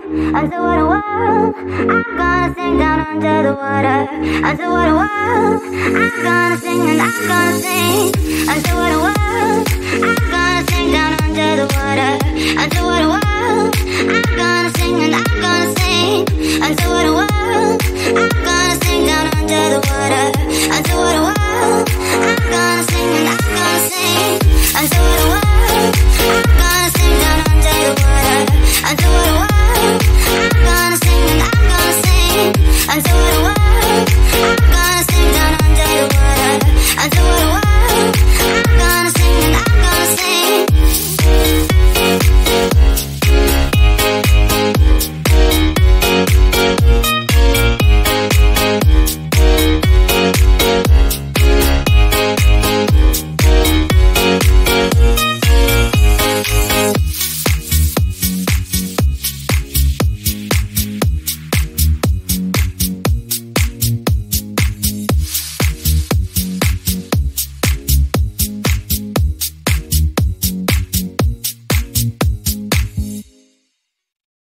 sing underwater world. I'm gonna sing down under the water. Underwater world. I'm gonna sing and I'm gonna sing